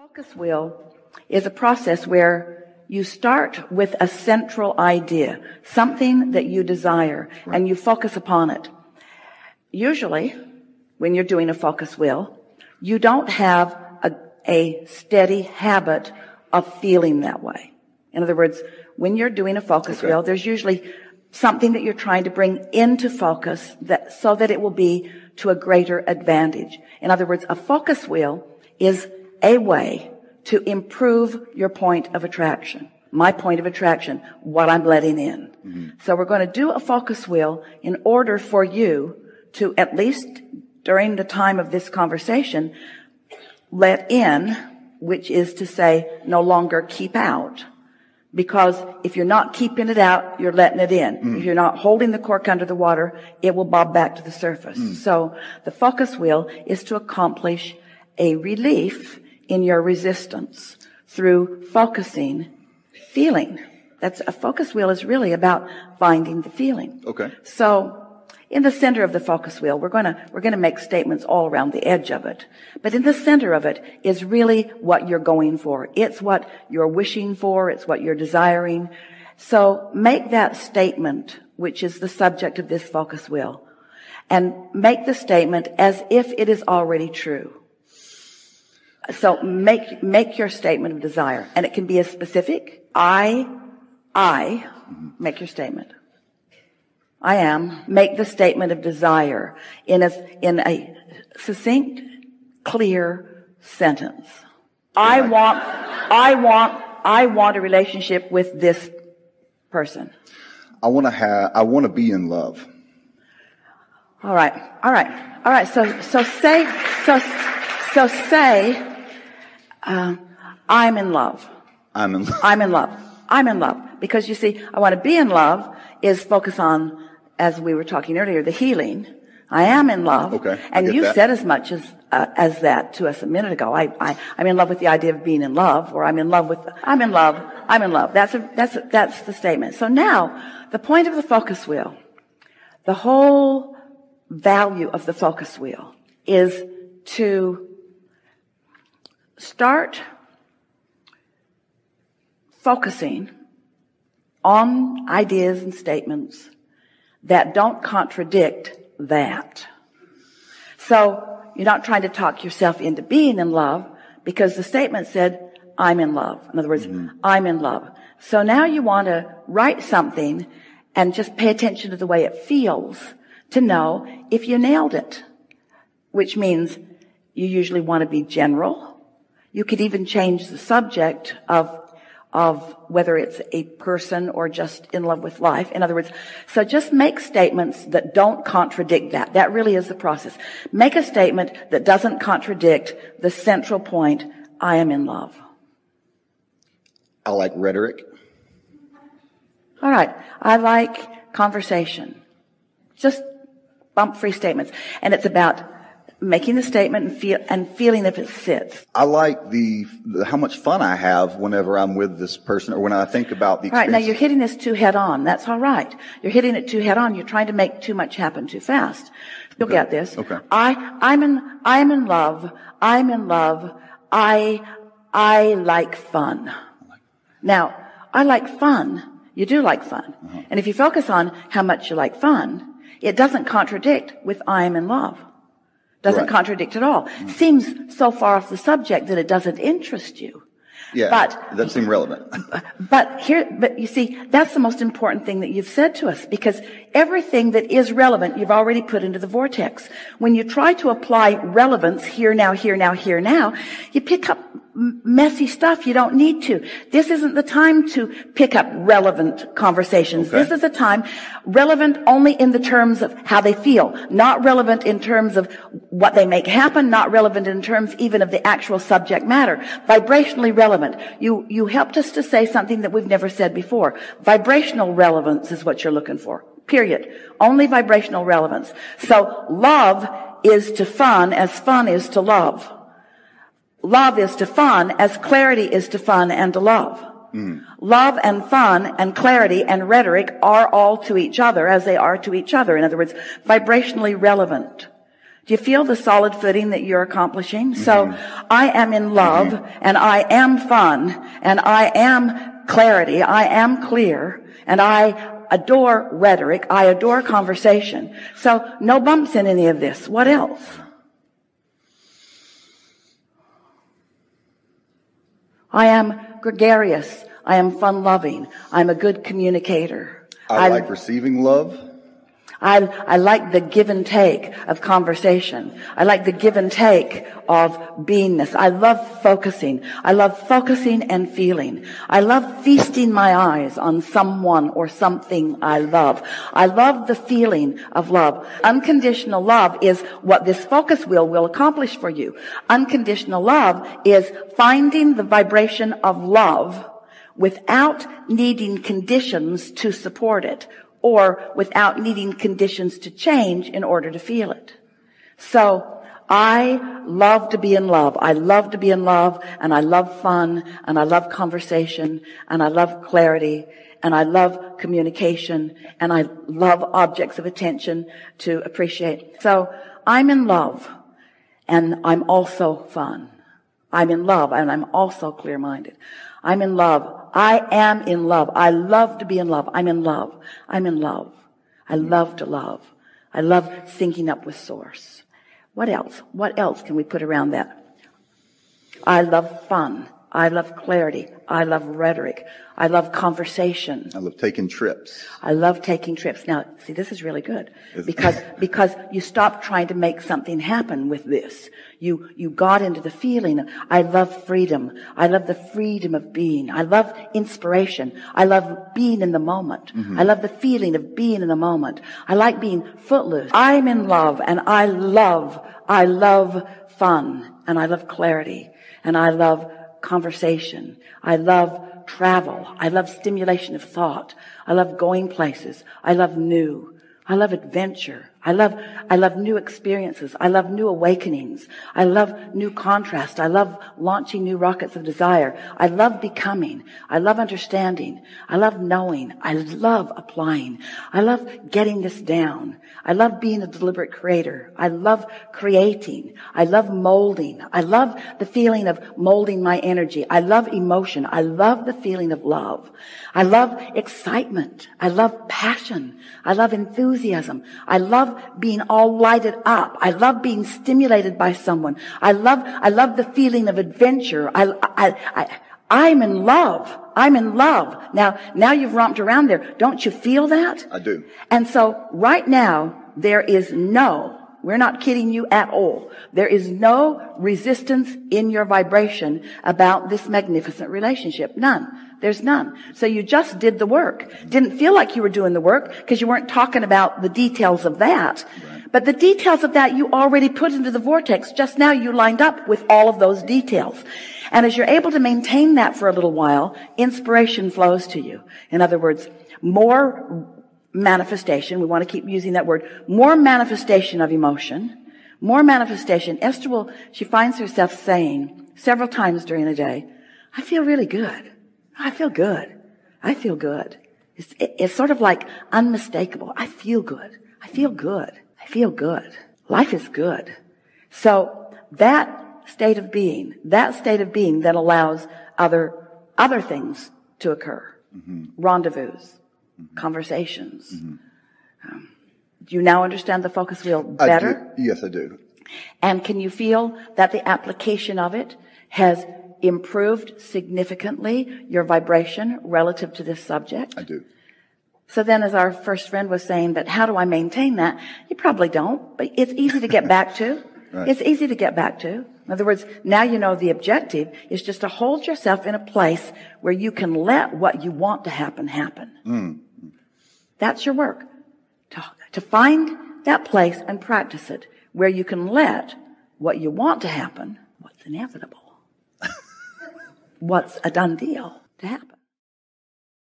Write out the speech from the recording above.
Focus wheel is a process where you start with a central idea, something that you desire, right. and you focus upon it. Usually, when you're doing a focus wheel, you don't have a, a steady habit of feeling that way. In other words, when you're doing a focus okay. wheel, there's usually something that you're trying to bring into focus that, so that it will be to a greater advantage. In other words, a focus wheel is a way to improve your point of attraction. My point of attraction, what I'm letting in. Mm-hmm. So we're going to do a focus wheel in order for you to at least during the time of this conversation, let in, which is to say no longer keep out. Because if you're not keeping it out, you're letting it in. Mm. If you're not holding the cork under the water, it will bob back to the surface. Mm. So the focus wheel is to accomplish a relief in your resistance through focusing, feeling. That's a focus wheel is really about finding the feeling. Okay. So in the center of the focus wheel, we're gonna, we're gonna make statements all around the edge of it. But in the center of it is really what you're going for. It's what you're wishing for. It's what you're desiring. So make that statement, which is the subject of this focus wheel, and make the statement as if it is already true. So make, make your statement of desire. And it can be as specific. I, I, make your statement. I am. Make the statement of desire in a, in a succinct, clear sentence. I want, I want, I want a relationship with this person. I want to have, I want to be in love. All right. All right. All right. So, so say, so, so say, uh, I'm in love. I'm in love. I'm in love. I'm in love. Because you see, I want to be in love is focus on, as we were talking earlier, the healing. I am in love. Okay. And you that. said as much as, uh, as that to us a minute ago. I, I, I'm in love with the idea of being in love, or I'm in love with, I'm in love, I'm in love. That's a, that's a, that's the statement. So now, the point of the focus wheel, the whole value of the focus wheel is to start focusing on ideas and statements that don't contradict that. So you're not trying to talk yourself into being in love because the statement said, I'm in love. In other words, mm-hmm. I'm in love. So now you want to write something and just pay attention to the way it feels to know if you nailed it, which means you usually want to be general you could even change the subject of of whether it's a person or just in love with life. In other words, so just make statements that don't contradict that. That really is the process. Make a statement that doesn't contradict the central point, I am in love. I like rhetoric. All right. I like conversation. Just bump free statements. And it's about making the statement and feel and feeling if it fits. I like the, the, how much fun I have whenever I'm with this person or when I think about the experience. Right now you're hitting this too head on. That's all right. You're hitting it too head on. You're trying to make too much happen too fast. You'll okay. get this. Okay. I I'm in I'm in love. I'm in love. I I like fun. Now I like fun. You do like fun. Uh-huh. And if you focus on how much you like fun, it doesn't contradict with I am in love. Doesn't right. contradict at all. Mm. Seems so far off the subject that it doesn't interest you. Yeah, but that seems relevant. but here, but you see, that's the most important thing that you've said to us because everything that is relevant, you've already put into the vortex. When you try to apply relevance here, now, here, now, here, now, you pick up messy stuff you don't need to. This isn't the time to pick up relevant conversations. Okay. This is a time relevant only in the terms of how they feel, not relevant in terms of what they make happen, not relevant in terms even of the actual subject matter. Vibrationally relevant. You, you helped us to say something that we've never said before. Vibrational relevance is what you're looking for. Period. Only vibrational relevance. So love is to fun as fun is to love. Love is to fun as clarity is to fun and to love. Mm. Love and fun and clarity and rhetoric are all to each other as they are to each other. In other words, vibrationally relevant. Do you feel the solid footing that you're accomplishing? So I am in love and I am fun and I am clarity. I am clear and I adore rhetoric. I adore conversation. So no bumps in any of this. What else? I am gregarious. I am fun loving. I'm a good communicator. I like receiving love. I, I like the give and take of conversation. I like the give and take of beingness. I love focusing. I love focusing and feeling. I love feasting my eyes on someone or something I love. I love the feeling of love. Unconditional love is what this focus wheel will accomplish for you. Unconditional love is finding the vibration of love without needing conditions to support it or without needing conditions to change in order to feel it. So I love to be in love. I love to be in love and I love fun and I love conversation and I love clarity and I love communication and I love objects of attention to appreciate. So I'm in love and I'm also fun. I'm in love and I'm also clear-minded. I'm in love. I am in love. I love to be in love. I'm in love. I'm in love. I love to love. I love syncing up with source. What else? What else can we put around that? I love fun. I love clarity. I love rhetoric. I love conversation. I love taking trips. I love taking trips. Now, see, this is really good because, because you stop trying to make something happen with this. You, you got into the feeling of, I love freedom. I love the freedom of being. I love inspiration. I love being in the moment. Mm-hmm. I love the feeling of being in the moment. I like being footloose. I'm in love and I love, I love fun and I love clarity and I love conversation. I love travel. I love stimulation of thought. I love going places. I love new. I love adventure. I love, I love new experiences. I love new awakenings. I love new contrast. I love launching new rockets of desire. I love becoming. I love understanding. I love knowing. I love applying. I love getting this down. I love being a deliberate creator. I love creating. I love molding. I love the feeling of molding my energy. I love emotion. I love the feeling of love. I love excitement. I love passion. I love enthusiasm. I love being all lighted up. I love being stimulated by someone. I love, I love the feeling of adventure. I, I, I, I'm in love. I'm in love. Now, now you've romped around there. Don't you feel that? I do. And so right now, there is no, we're not kidding you at all. There is no resistance in your vibration about this magnificent relationship. None. There's none. So you just did the work. Didn't feel like you were doing the work because you weren't talking about the details of that. Right. But the details of that you already put into the vortex. Just now you lined up with all of those details. And as you're able to maintain that for a little while, inspiration flows to you. In other words, more manifestation. We want to keep using that word. More manifestation of emotion. More manifestation. Esther will, she finds herself saying several times during the day, I feel really good. I feel good. I feel good. It's, it's sort of like unmistakable. I feel good. I feel good. I feel good. Life is good. So that state of being, that state of being that allows other, other things to occur. Mm-hmm. Rendezvous, mm-hmm. conversations. Mm-hmm. Um, do you now understand the focus wheel better? I yes, I do. And can you feel that the application of it has improved significantly your vibration relative to this subject? I do. So then as our first friend was saying, but how do I maintain that? You probably don't, but it's easy to get back to. right. It's easy to get back to. In other words, now you know the objective is just to hold yourself in a place where you can let what you want to happen happen. Mm. That's your work. To, to find that place and practice it where you can let what you want to happen, what's inevitable, what's a done deal to happen.